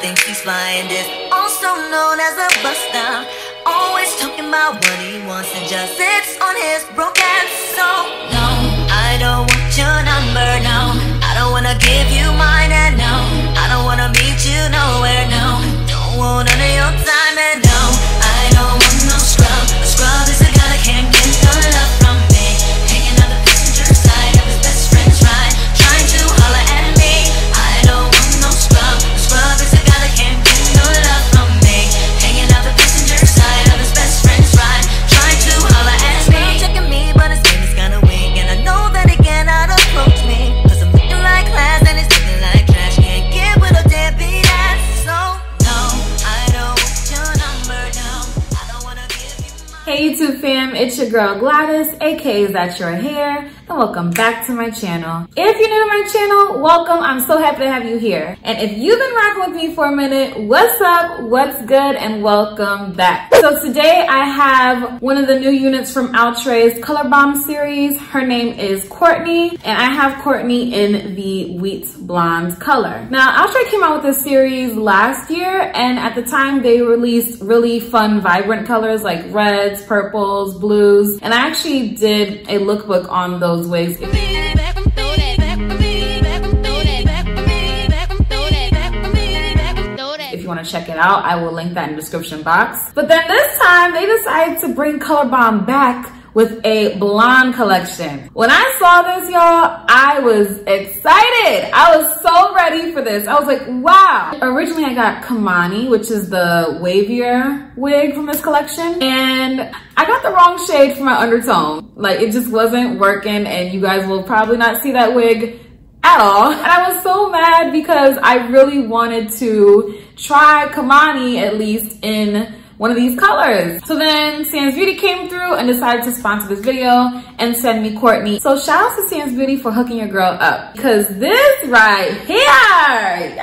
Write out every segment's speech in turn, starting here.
thinks he's flying is also known as a buster. Always talking about what he wants and just sits on his broken soul. No, I don't want your number, no. I don't wanna give you mine, your girl Gwladys, aka Is That Your Hair, and welcome back to my channel. If you're new to my channel, welcome. I'm so happy to have you here. And if you've been rocking with me for a minute, what's up, what's good, and welcome back. So today I have one of the new units from Outre's Color Bomb series. Her name is Kourtney, and I have Kourtney in the Wheat Blonde color. Now, Outrage came out with this series last year, and at the time they released really fun, vibrant colors like reds, purples, blues, and I actually did a lookbook on those wigs. If you want to check it out, I will link that in the description box. But then this time they decided to bring Color Bomb back with a blonde collection. When I saw this, y'all, I was excited. I was so ready for this. I was like, wow. Originally, I got Kimani, which is the wavier wig from this collection. And I got the wrong shade for my undertone. Like, it just wasn't working. And you guys will probably not see that wig at all. And I was so mad because I really wanted to try Kimani at least in one of these colors. So then SamsBeauty came through and decided to sponsor this video and send me Kourtney. So shout out to SamsBeauty for hooking your girl up because this right here.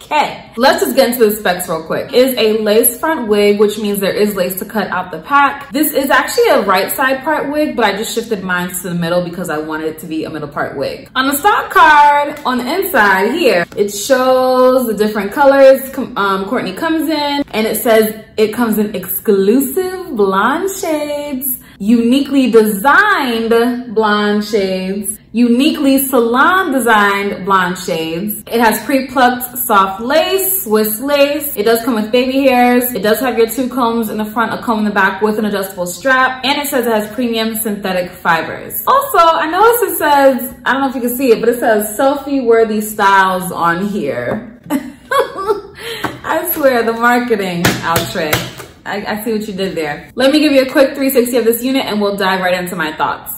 Okay, let's just get into the specs real quick. Is a lace front wig, which means there is lace to cut out the pack. This is actually a right side part wig, but I just shifted mine to the middle because I wanted it to be a middle part wig. On the stock card, on the inside here, it shows the different colors um, Kourtney comes in, and it says it comes in exclusive blonde shades, uniquely designed blonde shades, uniquely salon designed blonde shades. It has pre-plucked soft lace, Swiss lace. It does come with baby hairs. It does have your two combs in the front, a comb in the back with an adjustable strap. And it says it has premium synthetic fibers. Also, I noticed it says, I don't know if you can see it, but it says selfie worthy styles on here. I swear the marketing, outre. I, I see what you did there. Let me give you a quick 360 of this unit and we'll dive right into my thoughts.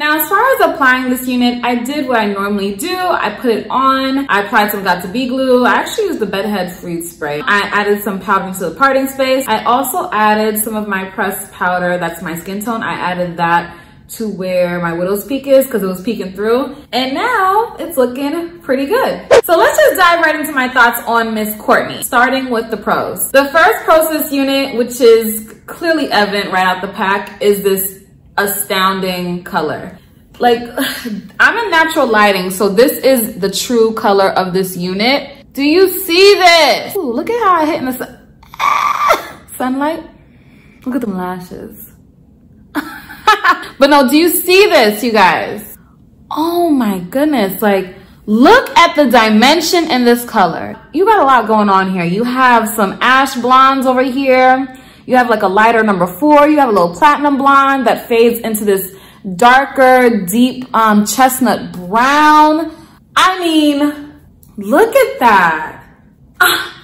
Now, as far as applying this unit, I did what I normally do. I put it on, I applied some Got To Be glue. I actually used the Bedhead Fruit Spray. I added some powder to the parting space. I also added some of my pressed powder, that's my skin tone. I added that to where my widow's peak is because it was peeking through. And now it's looking pretty good. So let's just dive right into my thoughts on Miss Kourtney, starting with the pros. The first pro this unit, which is clearly evident right out the pack, is this astounding color. Like, I'm in natural lighting, so this is the true color of this unit. Do you see this? Ooh, look at how I hit in the sun sunlight. Look at them lashes. but no, do you see this, you guys? Oh my goodness, like, look at the dimension in this color. You got a lot going on here. You have some ash blondes over here. You have like a lighter number four. You have a little platinum blonde that fades into this darker, deep um, chestnut brown. I mean, look at that. Ah,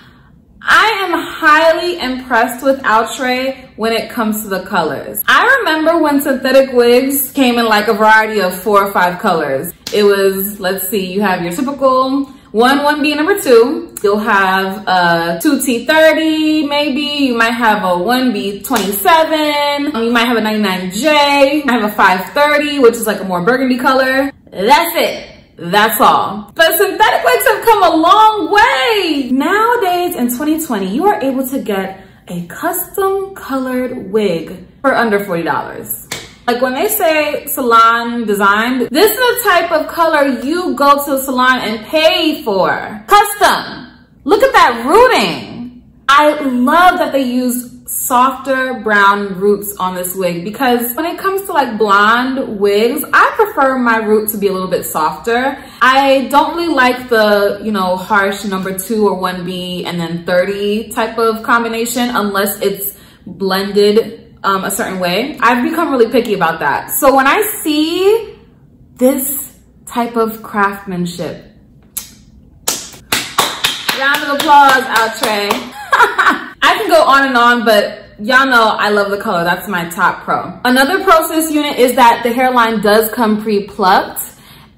I am highly impressed with Outre when it comes to the colors. I remember when synthetic wigs came in like a variety of four or five colors. It was, let's see, you have your typical one 1B number two. You'll have uh, a 2T30 maybe. You might have a 1B27. Um, you might have a 99J. I have a 530, which is like a more burgundy color. That's it. That's all. But synthetic wigs have come a long way. Nowadays in 2020, you are able to get a custom colored wig for under $40. Like when they say salon designed, this is the type of color you go to salon and pay for. Custom. Look at that rooting. I love that they use softer brown roots on this wig because when it comes to like blonde wigs, I prefer my root to be a little bit softer. I don't really like the, you know, harsh number two or 1B and then 30 type of combination unless it's blended um, a certain way. I've become really picky about that. So when I see this type of craftsmanship, round of applause, Outre. I can go on and on, but y'all know I love the color. That's my top pro. Another pro this unit is that the hairline does come pre-plucked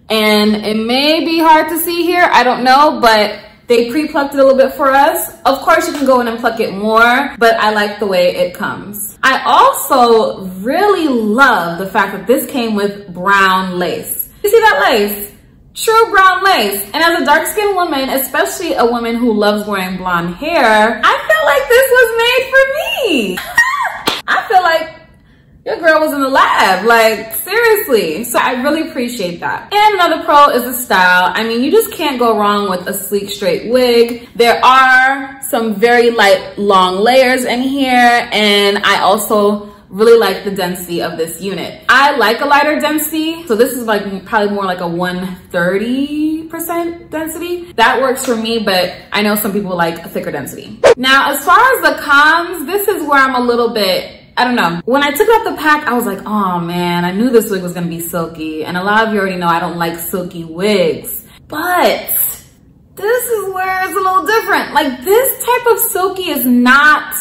and it may be hard to see here. I don't know, but they pre-plucked it a little bit for us. Of course, you can go in and pluck it more, but I like the way it comes. I also really love the fact that this came with brown lace. You see that lace? True brown lace. And as a dark skinned woman, especially a woman who loves wearing blonde hair, I felt like this was made for me. I feel like your girl was in the lab, like seriously. So I really appreciate that. And another pro is the style. I mean, you just can't go wrong with a sleek straight wig. There are some very light long layers in here and I also really like the density of this unit. I like a lighter density. So this is like probably more like a 130% density. That works for me, but I know some people like a thicker density. Now, as far as the cons, this is where I'm a little bit I don't know. When I took out the pack, I was like, oh man, I knew this wig was gonna be silky. And a lot of you already know I don't like silky wigs. But this is where it's a little different. Like this type of silky is not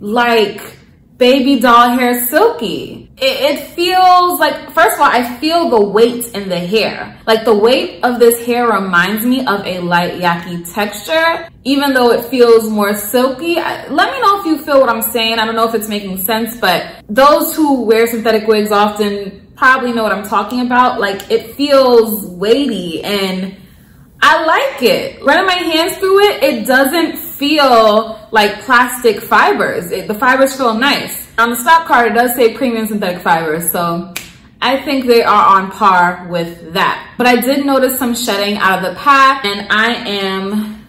like baby doll hair silky. It, it, feels like, first of all, I feel the weight in the hair. Like the weight of this hair reminds me of a light yaki texture, even though it feels more silky. Let me know if you feel what I'm saying. I don't know if it's making sense, but those who wear synthetic wigs often probably know what I'm talking about. Like it feels weighty and I like it. Running my hands through it, it doesn't feel like plastic fibers. It, the fibers feel nice. On the stock card, it does say premium synthetic fibers, so I think they are on par with that. But I did notice some shedding out of the pack, and I am,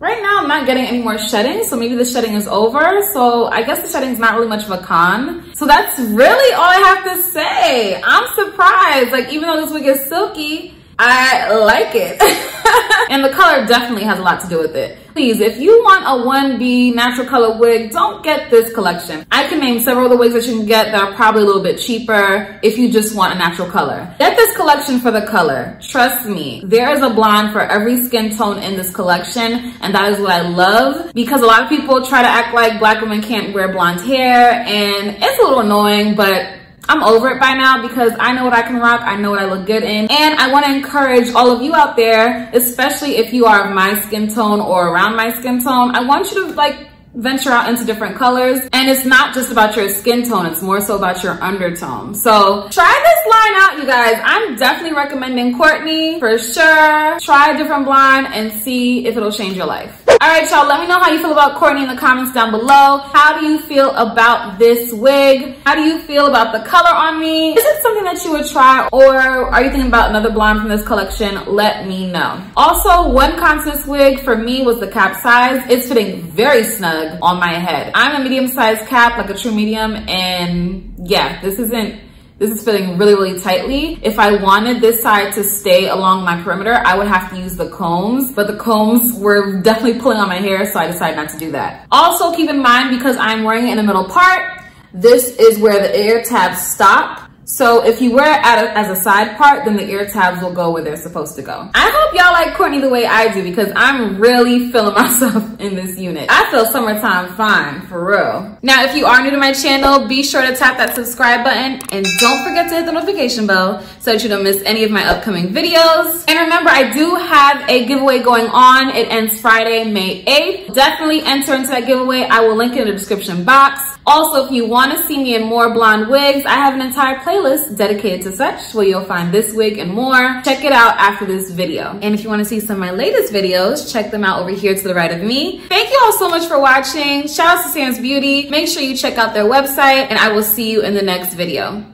right now I'm not getting any more shedding, so maybe the shedding is over. So I guess the shedding is not really much of a con. So that's really all I have to say. I'm surprised, like even though this wig is silky, I like it. and the color definitely has a lot to do with it. Please, if you want a 1B natural color wig, don't get this collection. I can name several of the wigs that you can get that are probably a little bit cheaper if you just want a natural color. Get this collection for the color. Trust me, there is a blonde for every skin tone in this collection, and that is what I love because a lot of people try to act like black women can't wear blonde hair, and it's a little annoying, but I'm over it by now because I know what I can rock. I know what I look good in. And I want to encourage all of you out there, especially if you are my skin tone or around my skin tone, I want you to like venture out into different colors. And it's not just about your skin tone, it's more so about your undertone. So try this line out, you guys. I'm definitely recommending Kourtney for sure. Try a different blonde and see if it'll change your life. All right, y'all, let me know how you feel about Kourtney in the comments down below. How do you feel about this wig? How do you feel about the color on me? Is it something that you would try or are you thinking about another blonde from this collection? Let me know. Also, one con this wig for me was the cap size. It's fitting very snug on my head. I'm a medium sized cap, like a true medium, and yeah, this isn't this is fitting really, really tightly. If I wanted this side to stay along my perimeter, I would have to use the combs, but the combs were definitely pulling on my hair, so I decided not to do that. Also keep in mind, because I'm wearing it in the middle part, this is where the ear tabs stop. So if you wear it as a side part, then the ear tabs will go where they're supposed to go. I hope y'all like Kourtney the way I do because I'm really feeling myself in this unit. I feel summertime fine, for real. Now, if you are new to my channel, be sure to tap that subscribe button and don't forget to hit the notification bell so that you don't miss any of my upcoming videos. And remember, I do have a giveaway going on. It ends Friday, May 8th. Definitely enter into that giveaway. I will link it in the description box. Also, if you want to see me in more blonde wigs, I have an entire playlist playlist dedicated to such where you'll find this wig and more. Check it out after this video. And if you wanna see some of my latest videos, check them out over here to the right of me. Thank you all so much for watching. Shout out to Sam's Beauty. Make sure you check out their website and I will see you in the next video.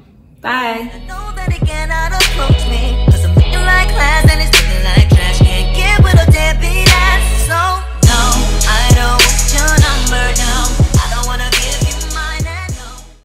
Bye.